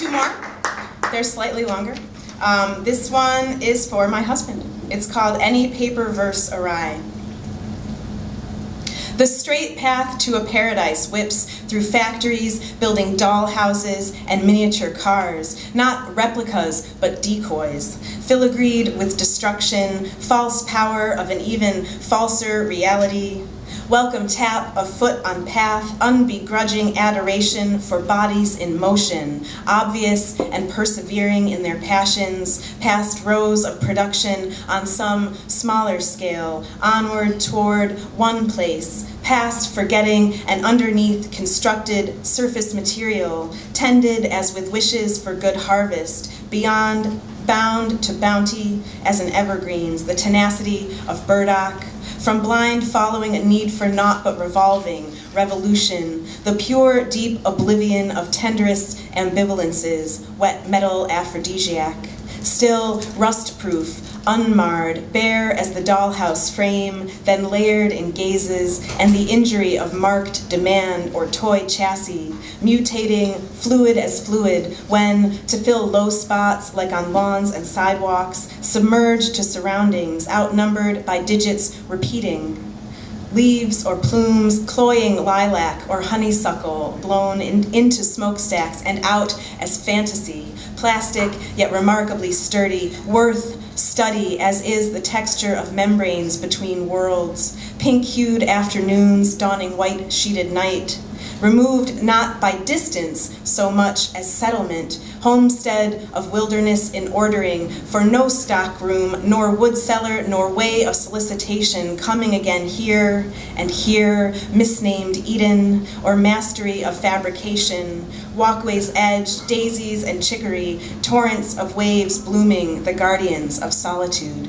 two more. They're slightly longer. Um, this one is for my husband. It's called Any Paper Verse Awry. The straight path to a paradise whips through factories building doll houses and miniature cars, not replicas but decoys, filigreed with destruction, false power of an even falser reality, Welcome tap of foot on path, unbegrudging adoration for bodies in motion, obvious and persevering in their passions, past rows of production on some smaller scale, onward toward one place, past forgetting and underneath constructed surface material, tended as with wishes for good harvest, beyond bound to bounty as in evergreens, the tenacity of burdock, from blind following a need for naught but revolving, revolution, the pure, deep oblivion of tenderest ambivalences, wet metal aphrodisiac, still rust-proof, unmarred, bare as the dollhouse frame, then layered in gazes, and the injury of marked demand or toy chassis, mutating fluid as fluid when, to fill low spots like on lawns and sidewalks, submerged to surroundings, outnumbered by digits repeating, leaves or plumes, cloying lilac or honeysuckle blown in, into smokestacks and out as fantasy, plastic yet remarkably sturdy, worth study as is the texture of membranes between worlds, pink-hued afternoons dawning white-sheeted night, removed not by distance so much as settlement, homestead of wilderness in ordering, for no stock room, nor wood cellar, nor way of solicitation, coming again here and here, misnamed Eden, or mastery of fabrication, walkway's edge, daisies and chicory, torrents of waves blooming, the guardians of solitude.